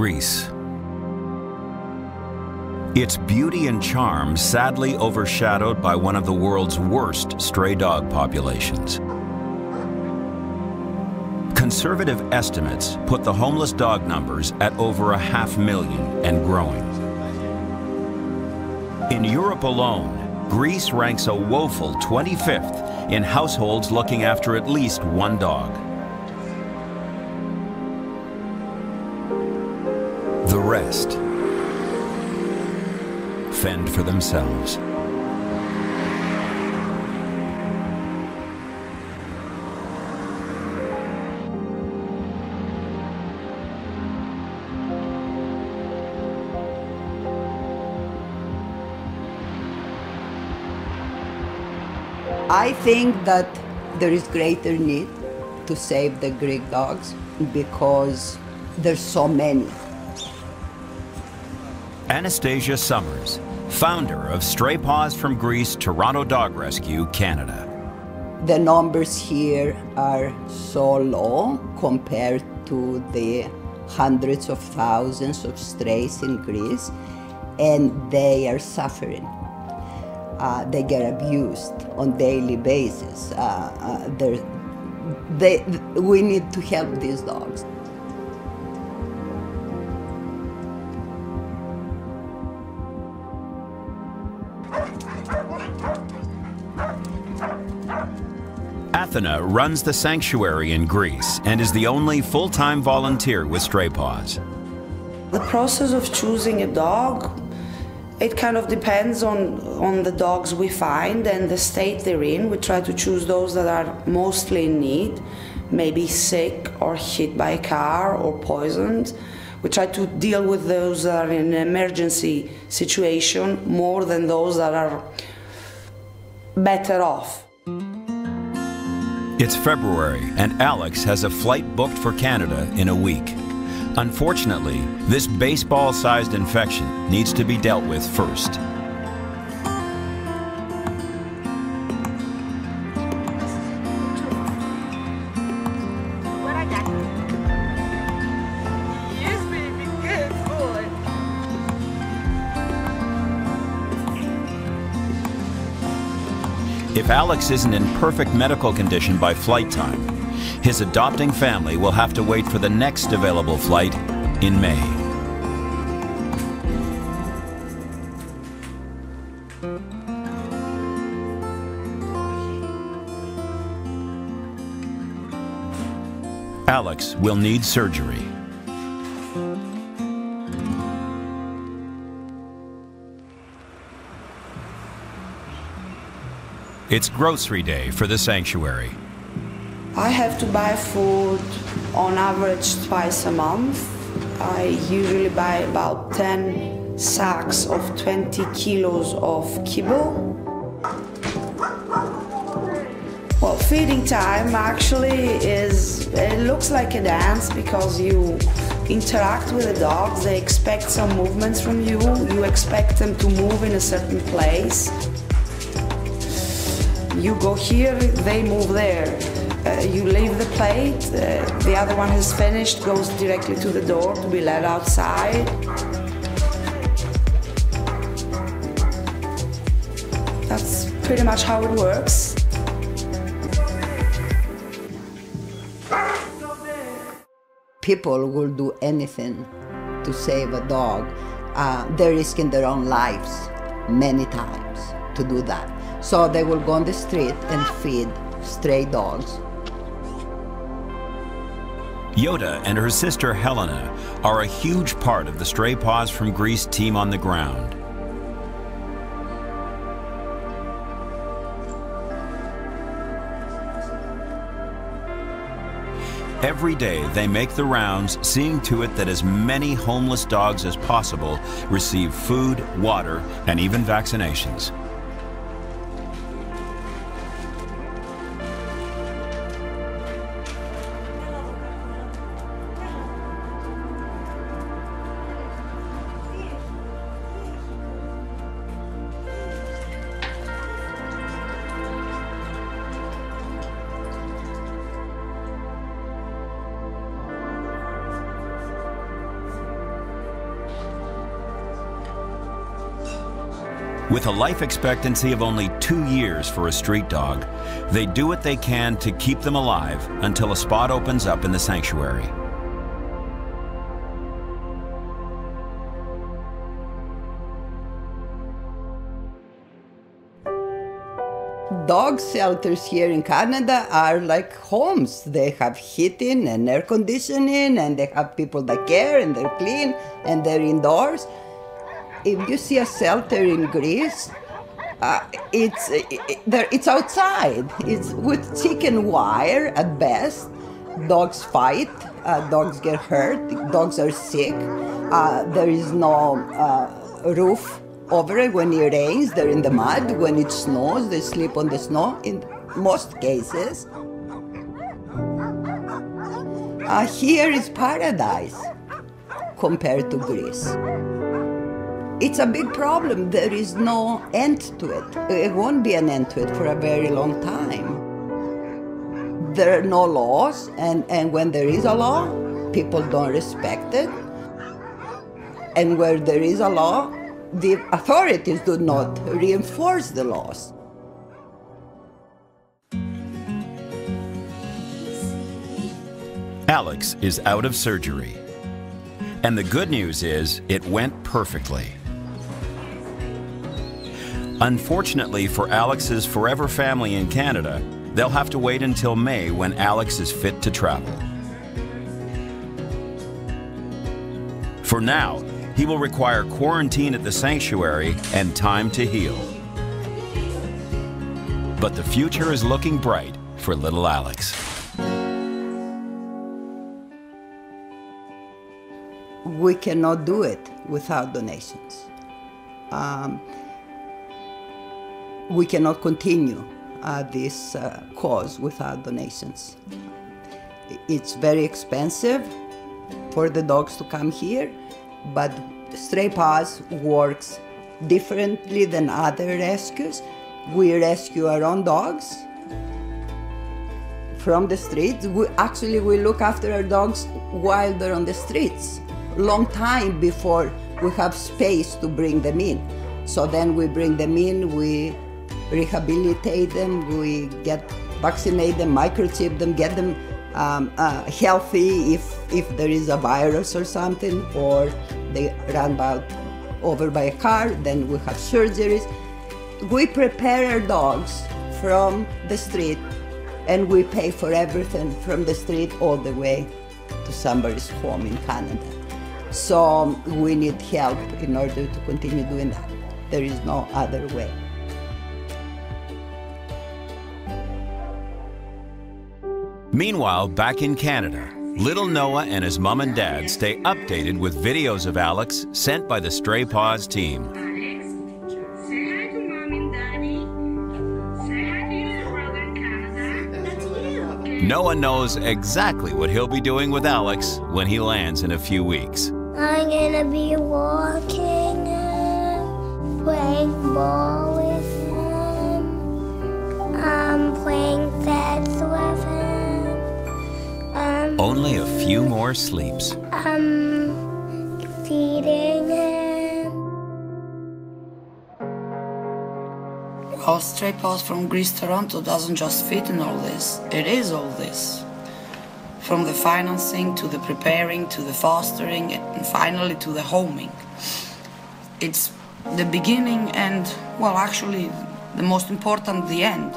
Greece. Its beauty and charm sadly overshadowed by one of the world's worst stray dog populations. Conservative estimates put the homeless dog numbers at over a half million and growing. In Europe alone, Greece ranks a woeful 25th in households looking after at least one dog. The rest fend for themselves. I think that there is greater need to save the Greek dogs because there's so many. Anastasia Summers, founder of Stray Paws from Greece Toronto Dog Rescue, Canada. The numbers here are so low compared to the hundreds of thousands of strays in Greece, and they are suffering. Uh, they get abused on daily basis. Uh, uh, they, we need to help these dogs. Athena runs the sanctuary in Greece and is the only full-time volunteer with Stray Paws. The process of choosing a dog, it kind of depends on, on the dogs we find and the state they're in. We try to choose those that are mostly in need, maybe sick or hit by a car or poisoned. We try to deal with those that are in an emergency situation more than those that are better off. It's February, and Alex has a flight booked for Canada in a week. Unfortunately, this baseball-sized infection needs to be dealt with first. If Alex isn't in perfect medical condition by flight time, his adopting family will have to wait for the next available flight in May. Alex will need surgery. It's grocery day for the sanctuary. I have to buy food on average twice a month. I usually buy about 10 sacks of 20 kilos of kibble. Well, feeding time actually is, it looks like a dance because you interact with the dogs, they expect some movements from you, you expect them to move in a certain place. You go here, they move there. Uh, you leave the plate, uh, the other one has finished, goes directly to the door to be let outside. That's pretty much how it works. People will do anything to save a dog. Uh, they're risking their own lives many times to do that. So they will go on the street and feed stray dogs. Yoda and her sister Helena are a huge part of the Stray Paws from Greece team on the ground. Every day they make the rounds, seeing to it that as many homeless dogs as possible receive food, water, and even vaccinations. With a life expectancy of only two years for a street dog, they do what they can to keep them alive until a spot opens up in the sanctuary. dog shelters here in Canada are like homes. They have heating and air conditioning, and they have people that care and they're clean and they're indoors. If you see a shelter in Greece, uh, it's it, it's outside. It's with chicken wire at best. Dogs fight. Uh, dogs get hurt. Dogs are sick. Uh, there is no uh, roof over it when it rains, they're in the mud. When it snows, they sleep on the snow in most cases. Uh, here is paradise compared to Greece. It's a big problem. There is no end to it. It won't be an end to it for a very long time. There are no laws, and, and when there is a law, people don't respect it. And where there is a law, the authorities do not reinforce the laws. Alex is out of surgery. And the good news is it went perfectly. Unfortunately for Alex's forever family in Canada, they'll have to wait until May when Alex is fit to travel. For now, he will require quarantine at the sanctuary and time to heal. But the future is looking bright for little Alex. We cannot do it without donations. Um, we cannot continue uh, this uh, cause without donations. It's very expensive for the dogs to come here but Stray Paws works differently than other rescues. We rescue our own dogs from the streets. We, actually, we look after our dogs while they're on the streets, long time before we have space to bring them in. So then we bring them in, we rehabilitate them, we get vaccinate them, microchip them, get them um, uh, healthy if if there is a virus or something, or they run by, over by a car, then we have surgeries. We prepare our dogs from the street and we pay for everything from the street all the way to somebody's home in Canada. So we need help in order to continue doing that. There is no other way. Meanwhile, back in Canada, little Noah and his mom and dad stay updated with videos of Alex sent by the Stray Paws team. Noah knows exactly what he'll be doing with Alex when he lands in a few weeks. I'm gonna be walking, playing ball with him, I'm playing fetch. Only a few more sleeps. Um, feeding him. Well, Stray Paws from Greece Toronto doesn't just fit in all this, it is all this. From the financing to the preparing to the fostering and finally to the homing. It's the beginning and, well, actually, the most important, the end.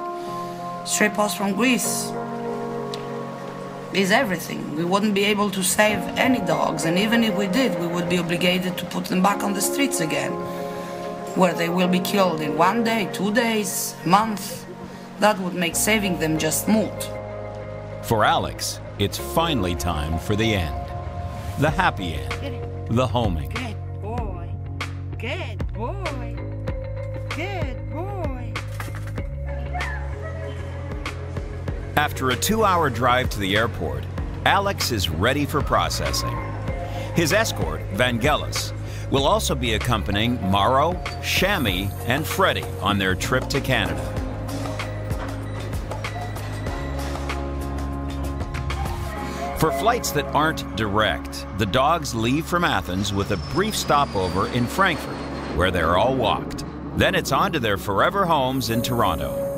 Stray Paws from Greece is everything. We wouldn't be able to save any dogs, and even if we did, we would be obligated to put them back on the streets again, where they will be killed in one day, two days, month. That would make saving them just moot. For Alex, it's finally time for the end. The happy end. The homing. Good boy. Good boy. Good After a two hour drive to the airport, Alex is ready for processing. His escort, Vangelis, will also be accompanying Maro, Shammy, and Freddie on their trip to Canada. For flights that aren't direct, the dogs leave from Athens with a brief stopover in Frankfurt, where they're all walked. Then it's on to their forever homes in Toronto.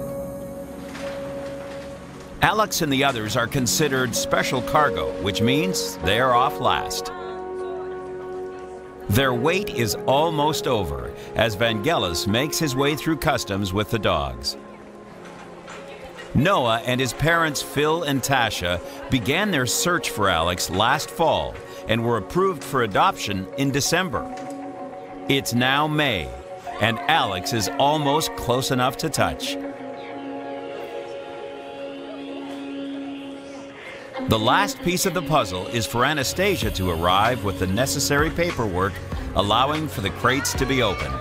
Alex and the others are considered special cargo, which means they are off last. Their wait is almost over as Vangelis makes his way through customs with the dogs. Noah and his parents Phil and Tasha began their search for Alex last fall and were approved for adoption in December. It's now May, and Alex is almost close enough to touch. The last piece of the puzzle is for Anastasia to arrive with the necessary paperwork allowing for the crates to be opened.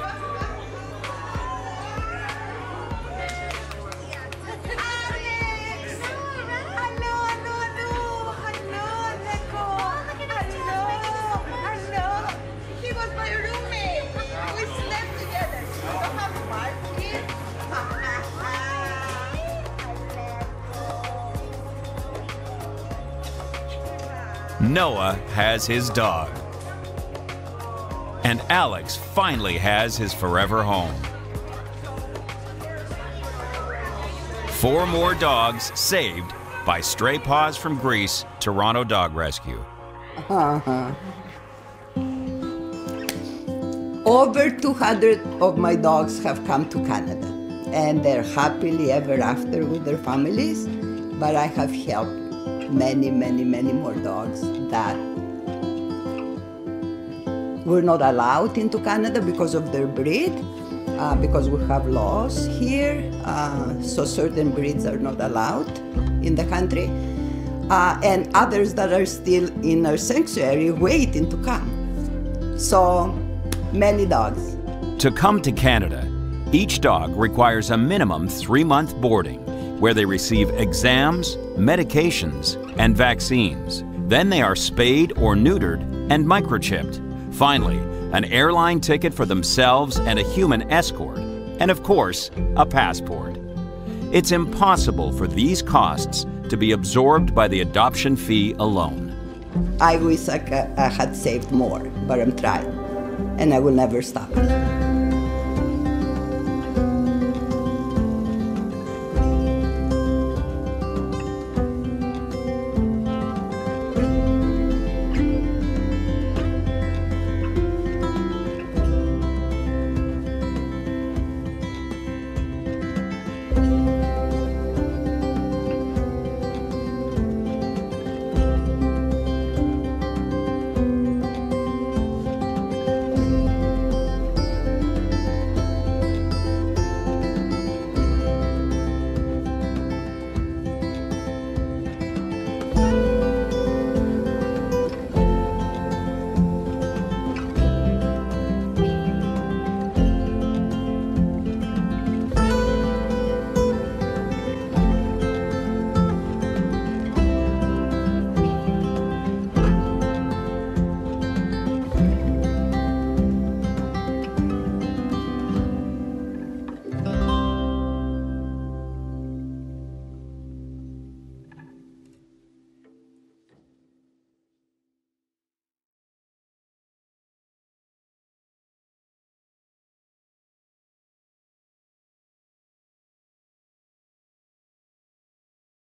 Noah has his dog. And Alex finally has his forever home. Four more dogs saved by Stray Paws from Greece, Toronto Dog Rescue. Over 200 of my dogs have come to Canada and they're happily ever after with their families. But I have helped many, many, many more dogs that were not allowed into Canada because of their breed, uh, because we have laws here, uh, so certain breeds are not allowed in the country, uh, and others that are still in our sanctuary waiting to come. So many dogs. To come to Canada, each dog requires a minimum three month boarding where they receive exams, medications, and vaccines. Then they are spayed or neutered and microchipped. Finally, an airline ticket for themselves and a human escort, and of course, a passport. It's impossible for these costs to be absorbed by the adoption fee alone. I wish I, I had saved more, but I'm trying, and I will never stop.